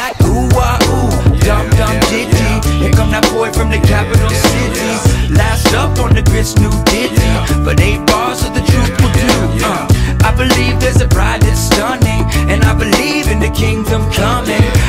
like ooh ah ooh, dum dum ditty. Here come that boy from the capital city. Last up on the grits, new ditty. But eight bars of the truth will do. Uh, I believe there's a bride that's stunning, and I believe in the kingdom coming.